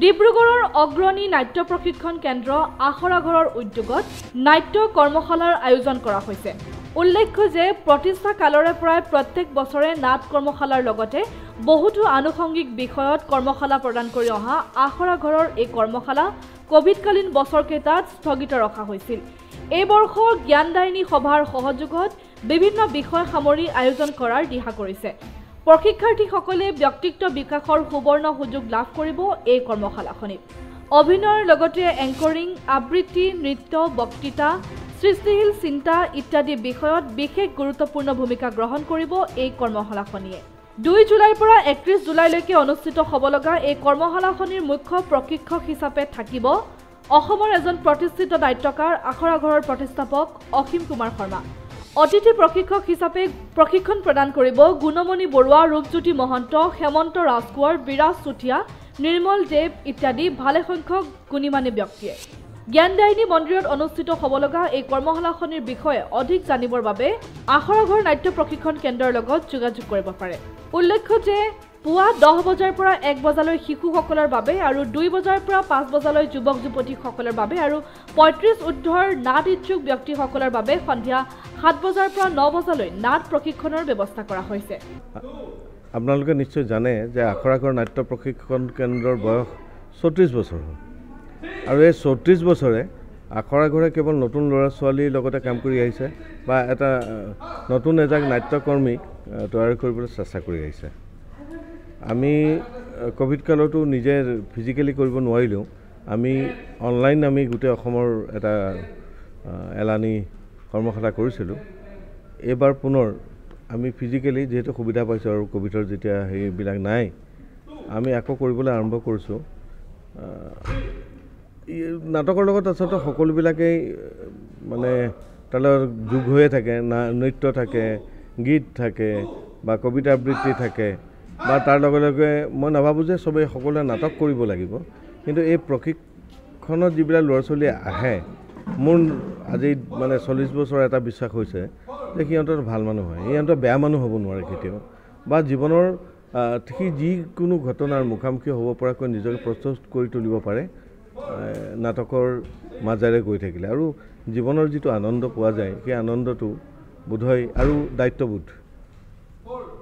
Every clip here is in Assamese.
ডিব্ৰুগড়ৰ অগ্ৰণী নাট্য প্ৰশিক্ষণ কেন্দ্ৰ আখৰাঘৰৰ উদ্যোগত নাট্য কৰ্মশালাৰ আয়োজন কৰা হৈছে। উল্লেখ্য যে প্ৰতিষ্ঠা কালৰে পৰাই প্ৰত্যেক বছৰে নাট কৰ্মশালাৰ লগতে বহুতো আনুষংগিক বিষয়ত কৰ্মশালা প্ৰদান কৰি অহা আখৰাঘৰৰ এই কৰ্মশালা কভিডকালীন বছৰকেইটাত স্থগিত ৰখা হৈছিল। এই বৰ্ষ জ্ঞানদায়িনী সভাৰ সহযোগত বিভিন্ন বিষয় সামৰি আয়োজন কৰাৰ দিহা কৰিছে। প্ৰশিক্ষাৰ্থীসকলে ব্যক্তিত্ব বিকাশৰ সুবৰ্ণ সুযোগ লাভ কৰিব এই কৰ্মশালাখনিত। অভিনয়ৰ লগতে এংকৰিং আবৃত্তি নৃত্য বক্তৃতা সৃষ্টিশীল চিন্তা ইত্যাদি বিষয়ত বিশেষ গুৰুত্বপূৰ্ণ ভূমিকা গ্ৰহণ কৰিব এই কৰ্মশালাখনিয়ে। দুই জুলাইৰ পৰা একত্ৰিছ জুলাইলৈকে অনুষ্ঠিত হ'ব লগা এই কৰ্মশালাখনিৰ মুখ্য প্ৰশিক্ষক হিচাপে থাকিব অসমৰ এজন প্ৰতিষ্ঠিত নাট্যকাৰ আখৰাঘৰৰ প্ৰতিষ্ঠাপক অসীম কুমাৰ শৰ্মা। অতিথি প্ৰশিক্ষক হিচাপে প্ৰশিক্ষণ প্ৰদান কৰিব গুণমণি বৰুৱা ৰূপজ্যোতি মহন্ত হেমন্ত ৰাজকোঁৱৰ বিৰাজ চুতীয়া নিৰ্মল দেৱ ইত্যাদি ভালেসংখ্যক গুণীমানী ব্যক্তিয়ে। জ্ঞানদায়িনী মন্দিৰত অনুষ্ঠিত হ'ব লগা এই কৰ্মশালাখনিৰ বিষয়ে অধিক জানিবৰ বাবে আখৰাঘৰ নাট্য প্ৰশিক্ষণ কেন্দ্ৰৰ লগত যোগাযোগ কৰিব পাৰে। উল্লেখ্য যে পুৱা দহ বজাৰ পৰা এক বজালৈ শিশুসকলৰ বাবে আৰু দুই বজাৰ পৰা পাঁচ বজালৈ যুৱক যুৱতীসকলৰ বাবে আৰু পঁয়ত্ৰিছ ঊৰ্ধৰ নাট ইচ্ছুক ব্যক্তিসকলৰ বাবে সন্ধিয়া সাত বজাৰ পৰা ন বজালৈ নাট প্ৰশিক্ষণৰ ব্যৱস্থা কৰা হৈছে। আপোনালোকে নিশ্চয় জানে যে আখৰাঘৰ নাট্য প্ৰশিক্ষণ কেন্দ্ৰৰ বয়স চৌত্ৰিছ বছৰ হ'ল। আৰু এই চৌত্ৰিছ বছৰে আখৰাঘৰে কেৱল নতুন ল'ৰা ছোৱালীৰ লগতে কাম কৰি আহিছে বা এটা নতুন এজাক নাট্যকৰ্মীক আহ, তৈয়াৰ কৰিবলৈ চেষ্টা কৰি আহিছে। আমি ক'ভিড কালতো নিজে ফিজিকেলি কৰিব নোৱাৰিলেও আমি অনলাইন আমি গোটেই অসমৰ এটা এলানি কৰ্মশালা কৰিছিলোঁ। এইবাৰ পুনৰ আমি ফিজিকেলি যিহেতু সুবিধা পাইছোঁ আৰু ক'ভিডৰ যেতিয়া সেইবিলাক নাই আমি আকৌ কৰিবলৈ আৰম্ভ কৰিছোঁ। নাটকৰ লগত আচলতে সকলোবিলাকেই মানে তাৰ লগত যোগ হৈয়ে থাকে না নৃত্য থাকে গীত থাকে বা কবিতা আবৃত্তি থাকে। বা তাৰ লগে লগে মই নাভাবোঁ যে চবেই সকলোৱে নাটক কৰিব লাগিব। কিন্তু এই প্ৰশিক্ষণত যিবিলাক ল'ৰা ছোৱালী আহে মোৰ আজি মানে চল্লিছ বছৰ এটা বিশ্বাস হৈছে যে সিহঁতৰ ভাল মানুহ হয়। সিহঁতৰ বেয়া মানুহ হ'ব নোৱাৰে কেতিয়াও। বা জীৱনৰ সি যিকোনো ঘটনাৰ মুখামুখি হ'ব পৰাকৈ নিজকে প্ৰস্তুত কৰি তুলিব পাৰে নাটকৰ মাজেৰে গৈ থাকিলে। আৰু জীৱনৰ যিটো আনন্দ পোৱা যায় সেই আনন্দটো বোধহয় আৰু দায়িত্ববোধ।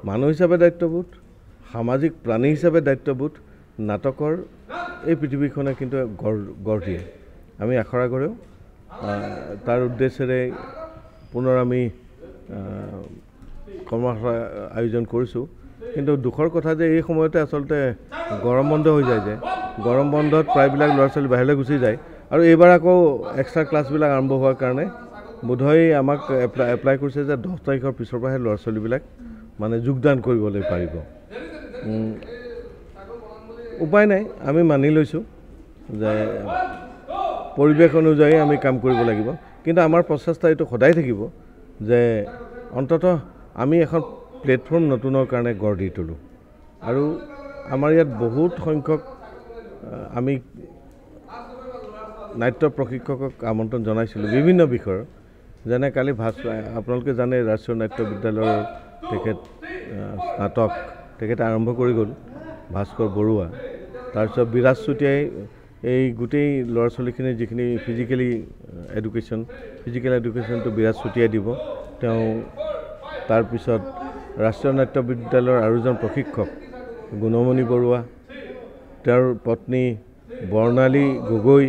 মানুহ হিচাপে দায়িত্ববোধ। সামাজিক প্ৰাণী হিচাপে দায়িত্ববোধ নাটকৰ এই পৃথিৱীখনে কিন্তু গঢ় গঢ় দিয়ে। আমি আখৰা কৰেও তাৰ উদ্দেশ্যেৰে পুনৰ আমি কৰ্মশালা আয়োজন কৰিছোঁ। কিন্তু দুখৰ কথা যে এই সময়তে আচলতে গৰম বন্ধ হৈ যায় যে। গৰম বন্ধত প্ৰায়বিলাক ল'ৰা ছোৱালী বাহিৰলৈ গুচি যায় আৰু এইবাৰ আকৌ এক্সট্ৰা ক্লাছবিলাক আৰম্ভ হোৱাৰ কাৰণে বোধহয় আমাক এপ্লাই এপ্লাই কৰিছে যে দহ তাৰিখৰ পিছৰ পৰাহে ল'ৰা ছোৱালীবিলাক মানে যোগদান কৰিবলৈ পাৰিব। উপায় নাই আমি মানি লৈছোঁ যে পৰিৱেশ অনুযায়ী আমি কাম কৰিব লাগিব। কিন্তু আমাৰ প্ৰচেষ্টা এইটো সদায় থাকিব যে অন্ততঃ আমি এখন প্লেটফৰ্ম নতুনৰ কাৰণে গঢ় দি তোলোঁ। আৰু আমাৰ ইয়াত বহুত সংখ্যক আমি নাট্য প্ৰশিক্ষকক আমন্ত্ৰণ জনাইছিলোঁ বিভিন্ন বিষয়ৰ। যেনে কালি ভাস আপোনালোকে জানে ৰাষ্ট্ৰীয় নাট্য বিদ্যালয়ৰ তেখেত স্নাতক। তেখেতে আৰম্ভ কৰি গ'ল ভাস্কৰ বৰুৱা। তাৰপিছত বিৰাজ চুতীয়াই এই গোটেই ল'ৰা ছোৱালীখিনি যিখিনি ফিজিকেলি এডুকেশ্যন ফিজিকেল এডুকেশ্যনটো বিৰাজ চুতীয়াই দিব। তেওঁ তাৰপিছত ৰাষ্ট্ৰীয় নাট্য বিদ্যালয়ৰ আৰু এজন প্ৰশিক্ষক গুণমণি বৰুৱা তেওঁৰ পত্নী বৰ্ণালী গগৈ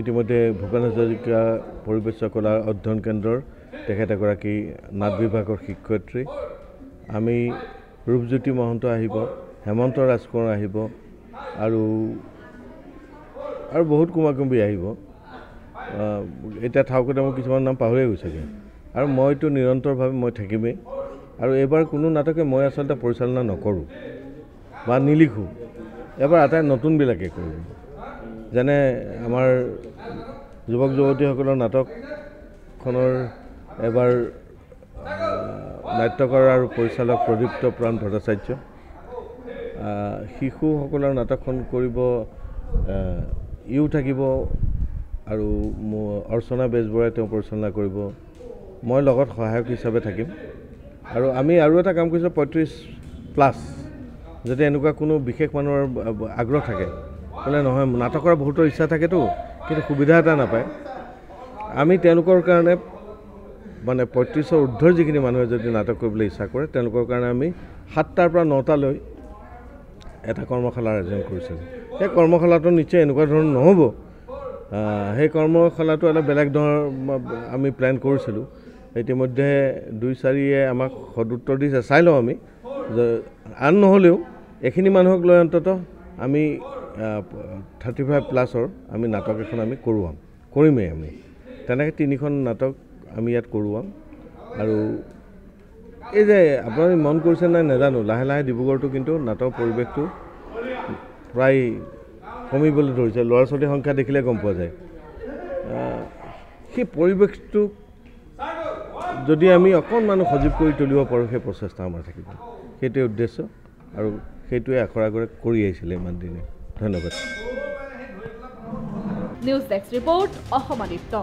ইতিমধ্যে ভূপেন হাজৰিকা পৰিৱেশ কলা অধ্যয়ন কেন্দ্ৰৰ তেখেত এগৰাকী নাট বিভাগৰ শিক্ষয়িত্ৰী। আমি ৰূপজ্যোতি মহন্ত আহিব হেমন্ত ৰাজকোঁৱৰ আহিব আৰু আৰু বহুত কুমাকুম্বী আহিব। আহ, এতিয়া থাকোঁতে মই কিছুমান নাম পাহৰিয়ে গৈছেগৈ। আৰু মইতো নিৰন্তৰভাৱে মই থাকিমেই। আৰু এইবাৰ কোনো নাটকে মই আচলতে পৰিচালনা নকৰোঁ বা নিলিখোঁ। এবাৰ আটাই নতুনবিলাকে কৰিব। যেনে আমাৰ যুৱক যুৱতীসকলৰ নাটকখনৰ এবাৰ নাট্যকাৰ আৰু পৰিচালক প্ৰদীপ্ত প্ৰাণ ভট্টাচাৰ্য শিশুসকলৰ নাটকখন কৰিব ইও থাকিব আৰু মোৰ অৰ্চনা বেজবৰাই তেওঁ পৰিচালনা কৰিব। মই লগত সহায়ক হিচাপে থাকিম। আৰু আমি আৰু এটা কাম কৰিছোঁ পঁয়ত্ৰিছ প্লাছ। যদি এনেকুৱা কোনো বিশেষ মানুহৰ আগ্ৰহ থাকে বোলে নহয় নাটক কৰা বহুতৰ ইচ্ছা থাকেতো কিন্তু সুবিধা এটা নাপায়। আমি তেওঁলোকৰ কাৰণে মানে পঁয়ত্ৰিছৰ ঊৰ্ধৰ যিখিনি মানুহে যদি নাটক কৰিবলৈ ইচ্ছা কৰে তেওঁলোকৰ কাৰণে আমি সাতটাৰ পৰা নটালৈ এটা কৰ্মশালাৰ আয়োজন কৰিছিলোঁ সেই কৰ্মশালাটো নিশ্চয় এনেকুৱা ধৰণৰ নহ'ব। সেই কৰ্মশালাটো এটা বেলেগ ধৰণৰ আমি প্লেন কৰিছিলোঁ। ইতিমধ্যে দুই চাৰিয়ে আমাক সদুত্তৰ দিছে চাই লওঁ আমি। আন নহ'লেও এইখিনি মানুহক লৈ অন্ততঃ আমি থাৰ্টি ফাইভ প্লাছৰ আমি নাটক এখন আমি কৰোৱাম কৰিমেই আমি। তেনেকৈ তিনিখন নাটক আমি ইয়াত কৰোৱাম আৰু এই যে আপুনি মন কৰিছে নাই নাজানো লাহে লাহে ডিব্ৰুগড়তো কিন্তু নাটকৰ পৰিৱেশটো প্ৰায় কমিবলৈ ধৰিছে ল'ৰা ছোৱালীৰ সংখ্যা দেখিলে গম পোৱা যায়। সেই পৰিৱেশটোক যদি আমি অকণমান সজীৱ কৰি তুলিব পাৰোঁ সেই প্ৰচেষ্টা আমাৰ থাকিব। সেইটোৱে উদ্দেশ্য আৰু সেইটোৱে আখৰ আগৰে কৰি আহিছিলে ইমান দিনে। ধন্যবাদ। News desk report Asom Aditya.